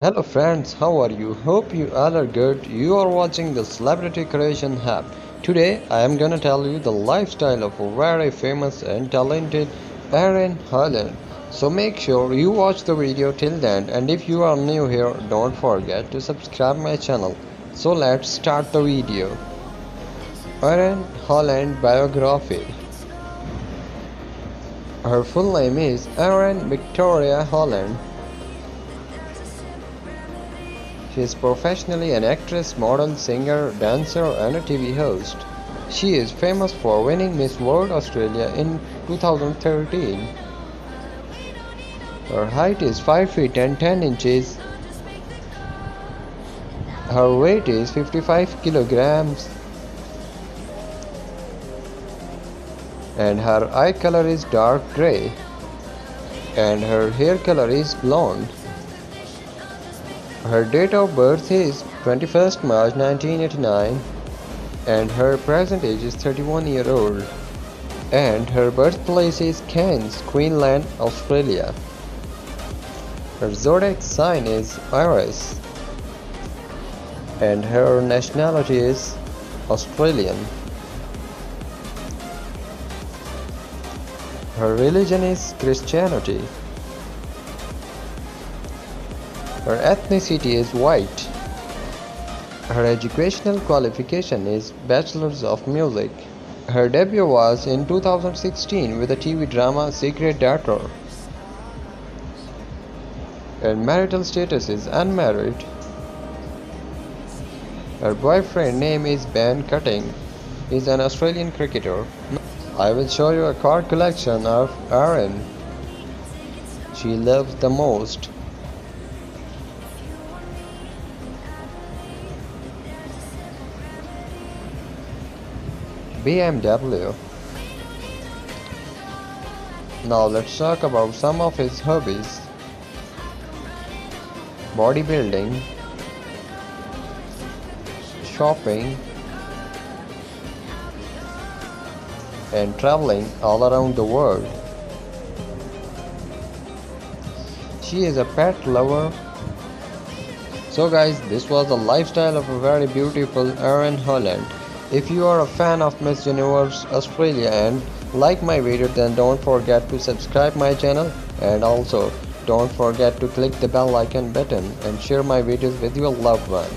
Hello friends, how are you? Hope you all are good. You are watching the Celebrity Creation Hub. Today I am gonna tell you the lifestyle of a very famous and talented Erin Holland. So make sure you watch the video till then and if you are new here don't forget to subscribe my channel. So let's start the video. Erin Holland biography. Her full name is Erin Victoria Holland. She is professionally an actress, model, singer, dancer, and a TV host. She is famous for winning Miss World Australia in 2013. Her height is 5 feet and 10 inches. Her weight is 55 kilograms. And her eye color is dark gray. And her hair color is blonde. Her date of birth is 21st March 1989 and her present age is 31 year old and her birthplace is Cairns, Queensland, Australia. Her zodiac sign is Aries and her nationality is Australian. Her religion is Christianity. Her ethnicity is white. Her educational qualification is Bachelor's of Music. Her debut was in 2016 with the TV drama Secret Daughter. Her marital status is unmarried. Her boyfriend name is Ben Cutting. He is an Australian cricketer. I will show you a card collection of Erin. She loves the most. BMW. Now let's talk about some of his hobbies. Bodybuilding, shopping, and traveling all around the world. She is a pet lover. So guys, this was the lifestyle of a very beautiful Erin Holland. If you are a fan of Miss Universe Australia and like my video then don't forget to subscribe my channel and also don't forget to click the bell icon button and share my videos with your loved one.